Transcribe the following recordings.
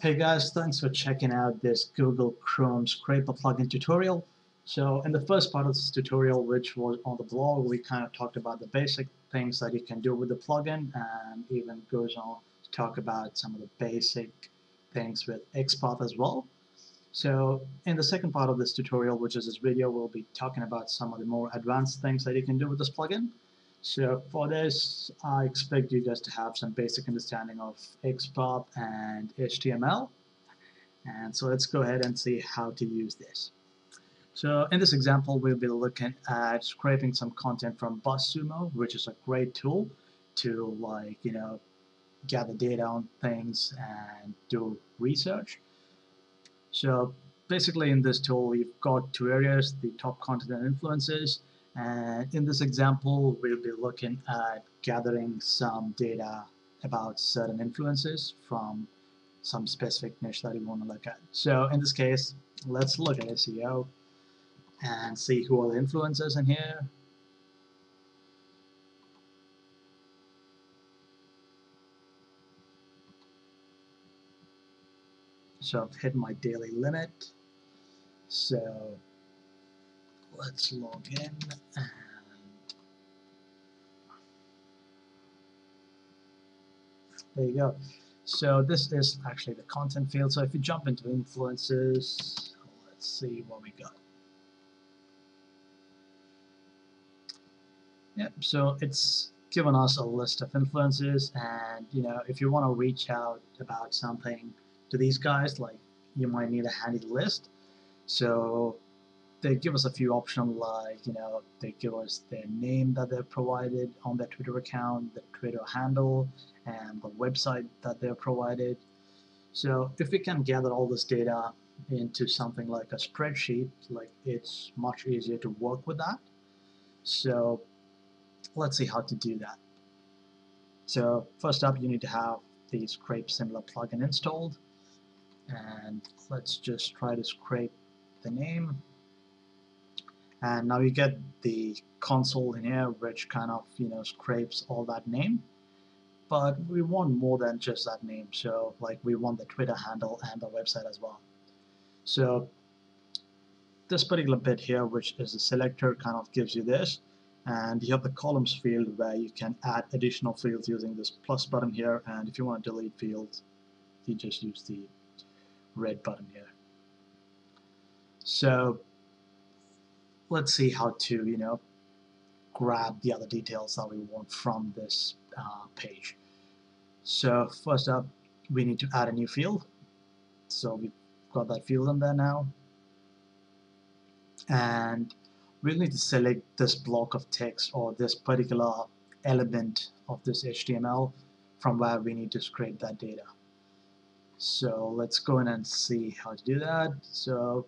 Hey guys, thanks for checking out this Google Chrome Scraper plugin tutorial. So in the first part of this tutorial, which was on the blog, we kind of talked about the basic things that you can do with the plugin and even goes on to talk about some of the basic things with XPath as well. So in the second part of this tutorial, which is this video, we'll be talking about some of the more advanced things that you can do with this plugin. So for this, I expect you guys to have some basic understanding of XPath and HTML. And so let's go ahead and see how to use this. So in this example, we'll be looking at scraping some content from BuzzSumo, which is a great tool to like, you know, gather data on things and do research. So basically in this tool, you've got two areas, the top content and influences, and in this example, we'll be looking at gathering some data about certain influences from some specific niche that you want to look at. So in this case, let's look at SEO and see who are the influencers in here. So I've hit my daily limit. So let's log in and there you go. So this is actually the content field. So if you jump into influences, let's see what we got. Yep, so it's given us a list of influences and you know if you want to reach out about something to these guys like you might need a handy list so they give us a few options like you know they give us their name that they've provided on their Twitter account the Twitter handle and the website that they're provided. So if we can gather all this data into something like a spreadsheet like it's much easier to work with that. So let's see how to do that. So first up you need to have the scrape similar plugin installed. And let's just try to scrape the name and now you get the console in here which kind of you know scrapes all that name. But we want more than just that name. So like we want the Twitter handle and the website as well. So this particular bit here which is the selector kind of gives you this. And you have the columns field where you can add additional fields using this plus button here. And if you want to delete fields you just use the red button here. So let's see how to, you know, grab the other details that we want from this uh, page. So first up, we need to add a new field. So we've got that field in there now. And we'll need to select this block of text or this particular element of this HTML from where we need to scrape that data. So let's go in and see how to do that. So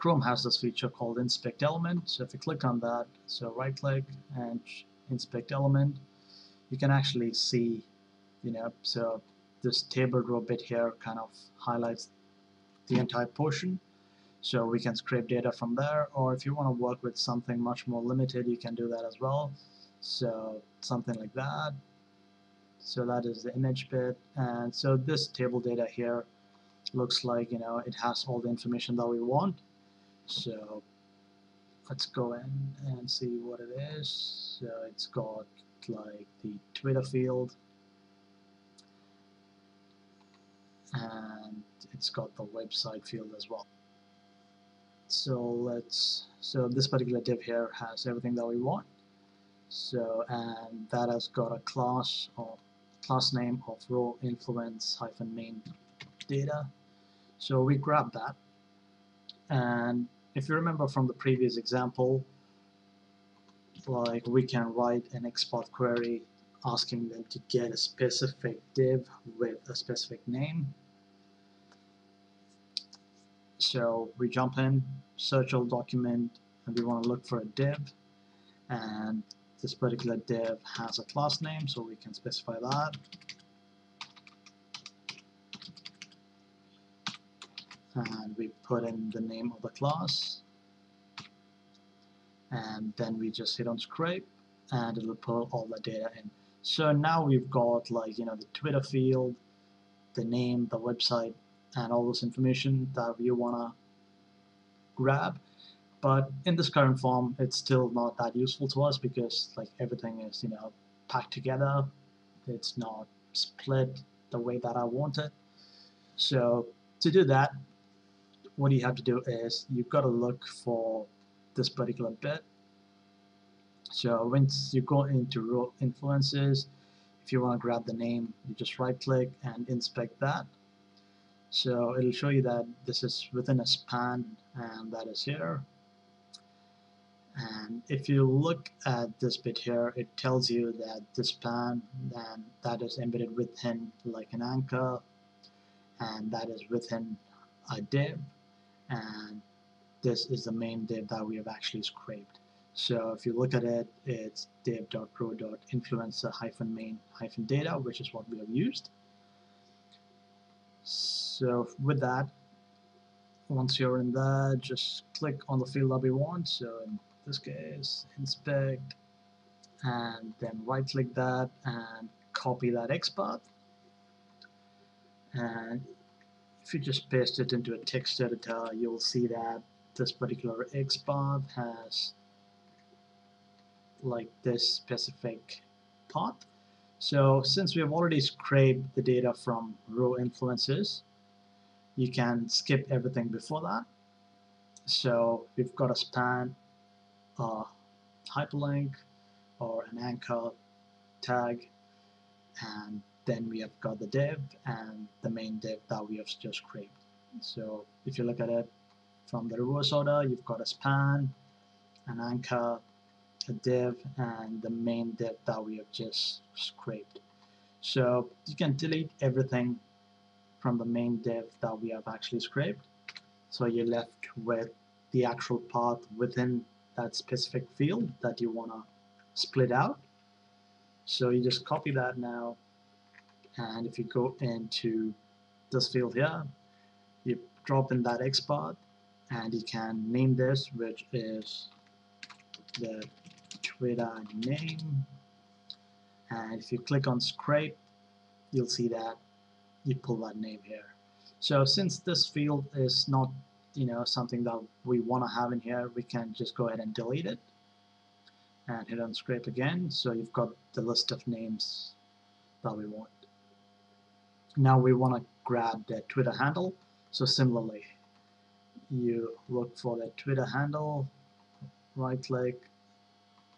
Chrome has this feature called inspect element. So if you click on that so right click and inspect element you can actually see you know so this table row bit here kind of highlights the entire portion. So we can scrape data from there or if you want to work with something much more limited you can do that as well. So something like that. So that is the image bit. And so this table data here looks like you know it has all the information that we want so let's go in and see what it is. So it's got like the Twitter field. And it's got the website field as well. So let's so this particular div here has everything that we want. So and that has got a class or class name of row influence hyphen main data. So we grab that. And if you remember from the previous example, like we can write an XPath query asking them to get a specific div with a specific name. So we jump in, search all document, and we want to look for a div. And this particular div has a class name, so we can specify that. And we put in the name of the class. And then we just hit on scrape and it will pull all the data in. So now we've got like you know the Twitter field the name the website and all this information that you want to grab. But in this current form it's still not that useful to us because like everything is you know packed together. It's not split the way that I want it. So to do that what you have to do is you've got to look for this particular bit. So once you go into row influences if you want to grab the name you just right click and inspect that. So it'll show you that this is within a span and that is here. And if you look at this bit here it tells you that this span and that is embedded within like an anchor and that is within a div and this is the main div that we have actually scraped. So if you look at it it's div.row.influencer hyphen main hyphen data which is what we have used. So with that once you're in there just click on the field that we want. So in this case inspect and then right click that and copy that XPath and if you just paste it into a text editor you'll see that this particular XPath has like this specific path. So since we have already scraped the data from row influences you can skip everything before that. So we've got a span a hyperlink or an anchor tag and then we have got the div and the main div that we have just scraped so if you look at it from the reverse order you've got a span an anchor a div and the main div that we have just scraped. So you can delete everything from the main div that we have actually scraped. So you're left with the actual path within that specific field that you want to split out. So you just copy that now and if you go into this field here you drop in that XPath and you can name this which is the Twitter name. And if you click on scrape you'll see that you pull that name here. So since this field is not you know something that we want to have in here we can just go ahead and delete it and hit on scrape again. So you've got the list of names that we want now we want to grab the Twitter handle. So similarly you look for the Twitter handle right click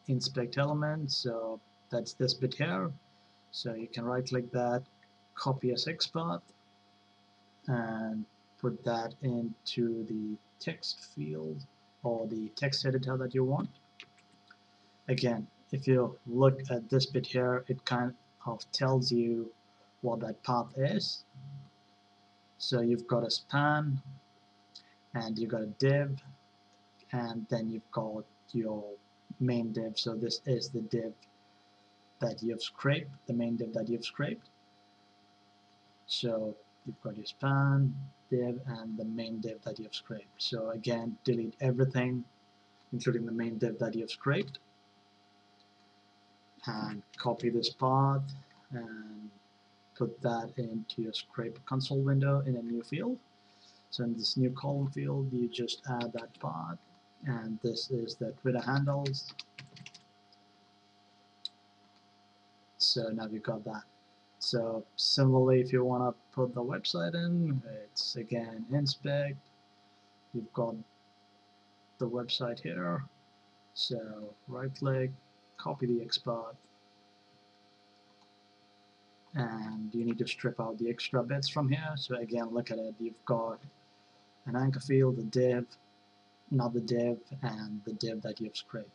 inspect element. So that's this bit here. So you can right click that copy as XPath and put that into the text field or the text editor that you want. Again, if you look at this bit here, it kind of tells you what that path is. So you've got a span, and you've got a div, and then you've got your main div. So this is the div that you've scraped, the main div that you've scraped. So you've got your span, div, and the main div that you've scraped. So again, delete everything, including the main div that you've scraped, and copy this path and put that into your scrape console window in a new field. So in this new column field, you just add that part, and this is the Twitter handles. So now you've got that. So similarly, if you want to put the website in, it's again inspect. You've got the website here. So right click, copy the XPath, and you need to strip out the extra bits from here. So again, look at it. You've got an anchor field, a div, another div, and the div that you've scraped.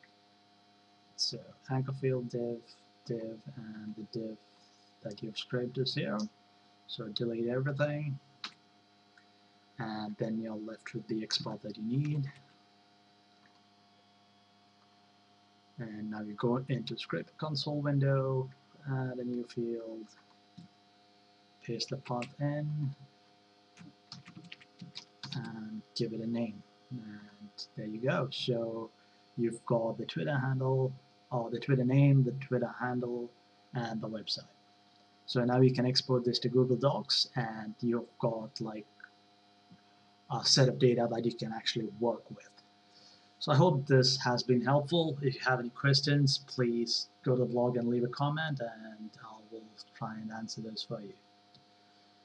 So anchor field, div, div, and the div that you've scraped is here. So delete everything and then you're left with the XPath that you need. And now you go into script console window, add a new field, paste the path in, and give it a name. And there you go. So you've got the Twitter handle, or the Twitter name, the Twitter handle, and the website. So now you can export this to Google Docs and you've got like a set of data that you can actually work with. So I hope this has been helpful. If you have any questions, please go to the blog and leave a comment and I will try and answer those for you.